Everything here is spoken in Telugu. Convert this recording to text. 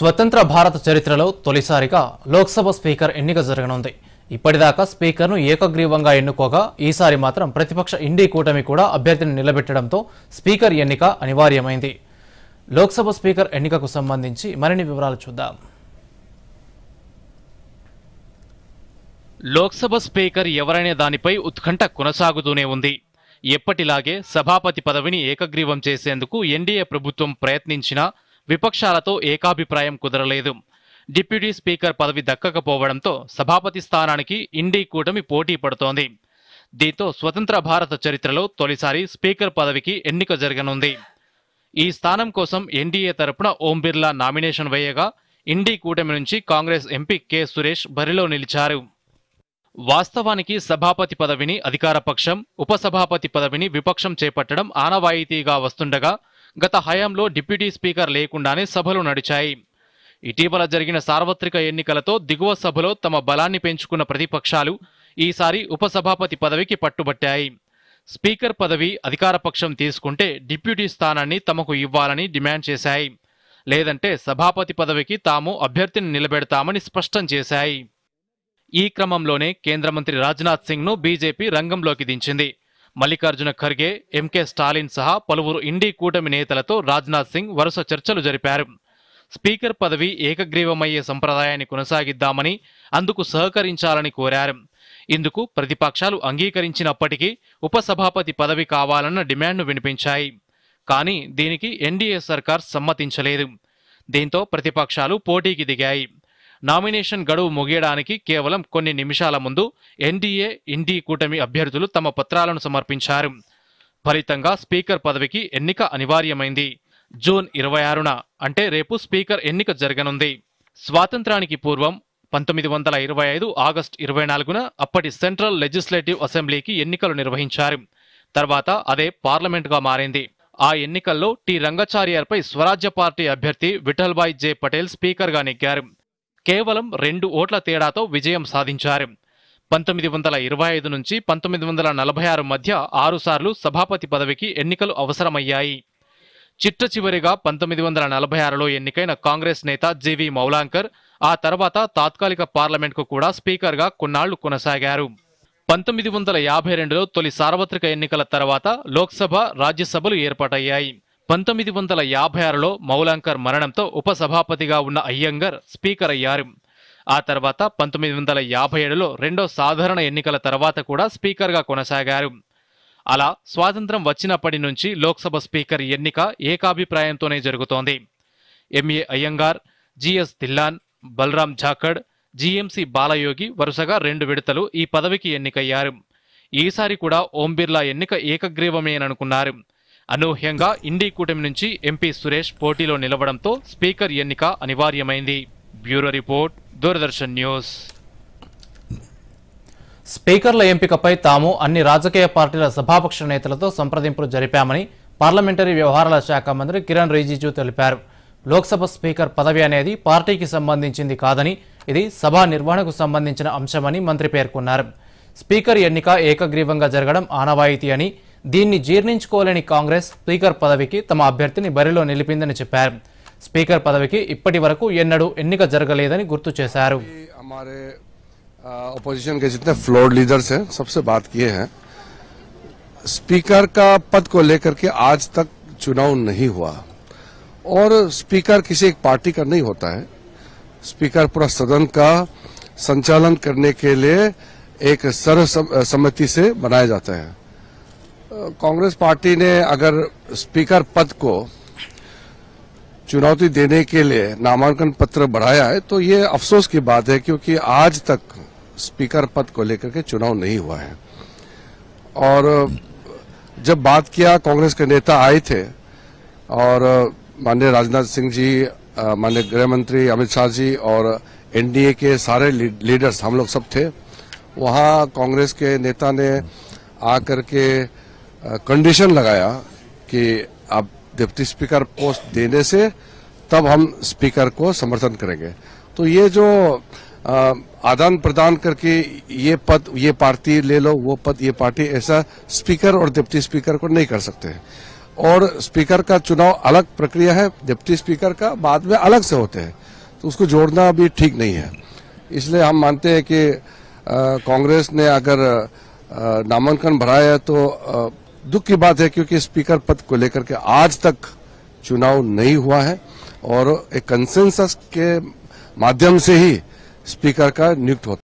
స్వతంత్ర భారత చరిత్రలో తొలిసారిగా లోక్సభ స్పీకర్ ఎన్నిక జరగనుంది. ఇప్పటిదాకా స్పీకర్ను ఏకగ్రీవంగా ఎన్నుకోగా ఈసారి మాత్రం ప్రతిపక్ష ఇండీ కూటమి కూడా అభ్యర్థిని నిలబెట్టడంతో స్పీకర్ ఎన్నిక అనివార్యమైంది. లోక్సభ స్పీకర్ ఎన్నికకు సంబంధించి మరిన్ని వివరాలు చూద్దాం. లోక్సభ స్పీకర్ ఎవరనే దానిపై ఉత్కంఠ కొనసాగుతూనే ఉంది. ఎప్పటిలాగే సభాపతి పదవిని ఏకగ్రీవం చేసేందుకు ఎన్డీఏ ప్రభుత్వం ప్రయత్నించినా విపక్షాలతో ఏకాభిప్రాయం కుదరలేదు. డిప్యూటీ స్పీకర్ పదవి దక్కకపోవడంతో సభాపతి స్థానానికి ఇండీ కూటమి పోటీ పడుతోంది. దీంతో స్వతంత్ర భారత చరిత్రలో తొలిసారి స్పీకర్ పదవికి ఎన్నిక జరగనుంది. ఈ స్థానం కోసం ఎన్డీఏ తరపున ఓం బిర్లా నామినేషన్ వేయగా ఇండీ కూటమి నుంచి కాంగ్రెస్ ఎంపీ కె. సురేష్ బరిలో నిలిచారు. వాస్తవానికి సభాపతి పదవిని అధికార పక్షం ఉపసభాపతి పదవిని విపక్షం చేపట్టడం ఆనవాయితీగా వస్తుండగా గత హయాంలో డిప్యూటీ స్పీకర్ లేకుండానే సభలు నడిచాయి. ఇటీవల జరిగిన సార్వత్రిక ఎన్నికలతో దిగువ సభలో తమ బలాన్ని పెంచుకున్న ప్రతిపక్షాలు ఈసారి ఉపసభాపతి పదవికి పట్టుబట్టాయి. స్పీకర్ పదవి అధికారపక్షం తీసుకుంటే డిప్యూటీ స్థానాన్ని తమకు ఇవ్వాలని డిమాండ్ చేశాయి. లేదంటే సభాపతి పదవికి తాము అభ్యర్థిని నిలబెడతామని స్పష్టం చేశాయి. ఈ క్రమంలోనే కేంద్ర మంత్రి రాజ్నాథ్ సింగ్ను బీజేపీ రంగంలోకి దించింది. మల్లికార్జున ఖర్గే ఎంకే స్టాలిన్ సహా పలువురు ఇండీ కూటమి నేతలతో రాజ్నాథ్ సింగ్ వరుస చర్చలు జరిపారు. స్పీకర్ పదవి ఏకగ్రీవమయ్యే సంప్రదాయాన్ని కొనసాగిద్దామని అందుకు సహకరించాలని కోరారు. ఇందుకు ప్రతిపక్షాలు అంగీకరించినప్పటికీ ఉపసభాపతి పదవి కావాలన్న డిమాండ్ను వినిపించాయి. కానీ దీనికి ఎన్డీఏ సర్కార్ సమ్మతించలేదు. దీంతో ప్రతిపక్షాలు పోటీకి దిగాయి. నామినేషన్ గడువు ముగియడానికి కేవలం కొన్ని నిమిషాల ముందు ఎన్డీఏ ఇండీ కూటమి అభ్యర్థులు తమ పత్రాలను సమర్పించారు. ఫలితంగా స్పీకర్ పదవికి ఎన్నిక అనివార్యమైంది. జూన్ ఇరవై ఆరున అంటే రేపు స్పీకర్ ఎన్నిక జరగనుంది. స్వాతంత్రానికి పూర్వం పంతొమ్మిది వందల ఇరవై ఐదు ఆగస్టు ఇరవై నాలుగున అప్పటి సెంట్రల్ లెజిస్లేటివ్ అసెంబ్లీకి ఎన్నికలు నిర్వహించారు. తర్వాత అదే పార్లమెంటుగా మారింది. ఆ ఎన్నికల్లో టి. రంగచార్యపై స్వరాజ్య పార్టీ అభ్యర్థి విఠల్భాయ్ జే. పటేల్ స్పీకర్గా నెగ్గారు. కేవలం రెండు ఓట్ల తేడాతో విజయం సాధించారు. పంతొమ్మిది వందల ఇరవై ఐదు నుంచి పంతొమ్మిది వందల నలభై ఆరు మధ్య ఆరుసార్లు సభాపతి పదవికి ఎన్నికలు అవసరమయ్యాయి. చిట్ట చివరిగా పంతొమ్మిది వందల నలభై ఆరులో ఎన్నికైన కాంగ్రెస్ నేత జీవి మౌలాంకర్ ఆ తర్వాత తాత్కాలిక పార్లమెంట్కు కూడా స్పీకర్గా కొన్నాళ్ళు కొనసాగారు. పంతొమ్మిది వందల యాభై రెండులో తొలి సార్వత్రిక ఎన్నికల తర్వాత లోక్సభ రాజ్యసభలు ఏర్పాటయ్యాయి. పంతొమ్మిది వందల యాభై ఆరులో మౌలాంకర్ మరణంతో ఉపసభాపతిగా ఉన్న అయ్యంగర్ స్పీకర్ అయ్యారు. ఆ తర్వాత పంతొమ్మిది వందల యాభై ఏడులో రెండో సాధారణ ఎన్నికల తర్వాత కూడా స్పీకర్గా కొనసాగారు. అలా స్వాతంత్రం వచ్చినప్పటి నుంచి లోక్సభ స్పీకర్ ఎన్నిక ఏకాభిప్రాయంతోనే జరుగుతోంది. M A Ayyangar G S Dhillon Balram Jakhar G M C Balayogi వరుసగా రెండు విడతలు ఈ పదవికి ఎన్నికయ్యారు. ఈసారి కూడా ఓం బిర్లా ఎన్నిక ఏకగ్రీవమేననుకున్నారు. అనూహ్యంగా ఇండీ కూటమి నుంచి ఎంపీ సురేష్ పోటీలో నిలవడంతో స్పీకర్ ఎన్నిక అనివార్యమైంది. Bureau report Doordarshan news. స్పీకర్ల ఎంపికపై తాము అన్ని రాజకీయ పార్టీల సభాపక్ష నేతలతో సంప్రదింపులు జరిపామని పార్లమెంటరీ వ్యవహారాల శాఖ మంత్రి కిరణ్ రిజిజు తెలిపారు. లోక్సభ స్పీకర్ పదవి అనేది పార్టీకి సంబంధించింది కాదని ఇది సభా నిర్వహణకు సంబంధించిన అంశమని మంత్రి పేర్కొన్నారు. స్పీకర్ ఎన్నిక ఏకగ్రీవంగా జరగడం ఆనవాయితీ అని దీన్ని జీర్ణించుకోలేని కాంగ్రెస్ స్పీకర్ పదవికి తమ అభ్యర్థిని బరిలో నిలిపిందని చెప్పారు స్పీకర్ పదవికి ఇప్పటి వరకు ఎన్నడూ ఎన్నిక జరగలేదని గుర్తు చేశారు हमारे अपोजिशन के जितने फ्लोर लीडर्स हैं सबसे बात किए हैं स्पीकर का पद को लेकर के आज तक चुनाव नहीं हुआ और स्पीकर किसी एक पार्टी का नहीं होता है स्पीकर पूरा सदन का संचालन करने के लिए एक सर्व सम- समिति से बनाया जाता है अ, कांग्रेस पार्टी ने अगर स्पीकर पद को चुनौती देने के लिए नामांकन पत्र बढ़ाया है तो ये अफसोस की बात है क्योंकि आज तक स्पीकर पद को लेकर के चुनाव नहीं हुआ है। और जब बात किया, कांग्रेस के नेता आए थे और माननीय राजनाथ सिंह जी, माननीय गृह मंत्री अमित शाह जी और एनडीए के सारे लीडर्स, हम लोग सब थे, वहाँ कांग्रेस के नेता ने आकर के कंडीशन लगाया कि आप डिप्टी स्पीकर पोस्ट देने से तब हम स्पीकर को समर्थन करेंगे। तो ये जो आदान प्रदान करके ये पद, ये पार्टी ले लो, वो पद, ये पार्टी, ऐसा स्पीकर और डिप्टी स्पीकर को नहीं कर सकते। और स्पीकर का चुनाव अलग प्रक्रिया है डिप्टी स्पीकर का बाद में अलग से होते हैं। तो उसको जोड़ना अभी ठीक नहीं है। इसलिए हम मानते हैं कि कांग्रेस ने अगर नामांकन भराया तो दुख की बात है क्योंकि स्पीकर पद को लेकर के आज तक चुनाव नहीं हुआ है और एक कंसेंसस के माध्यम से ही स्पीकर का नियुक्त होता